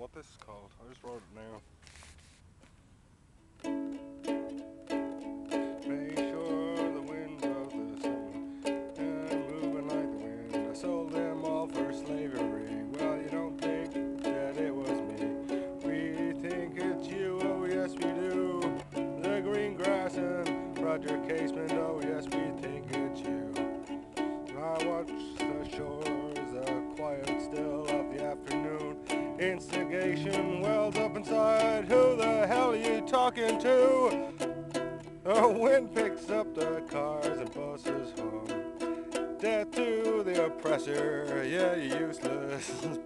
what this is called. I just wrote it now. Make sure the wind of the sun and moving like the wind. I sold them all for slavery. Well, you don't think that it was me. We think it's you, oh yes we do. The green grass and Roger Casement, oh yes we think it's you. I watch the shores, the quiet still. Instigation wells up inside. Who the hell are you talking to? The wind picks up the cars and buses home. Death to the oppressor, yeah, useless.